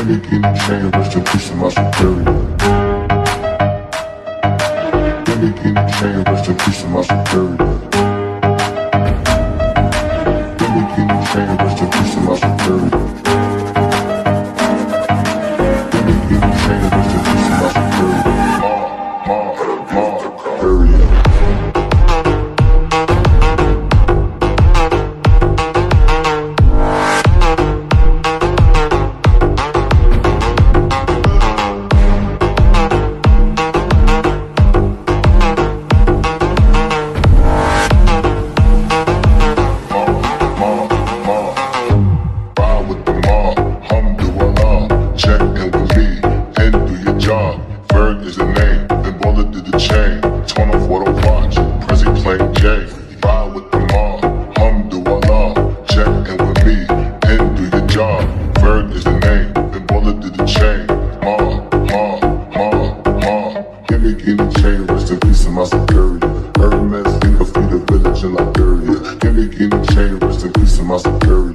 Gimme, gimme chain, rest in peace to my superior. Gimme, gimme chain, rest in peace to my superior. Gimme, gimme chain, rest in peace to my superior. Gimme, gimme chain, rest in peace to my superior. Ma. Gimme, gimme chain, rest in peace to my superior. Hermes, think of the village in Liberia. Gimme, gimme chain, rest in peace to my superior.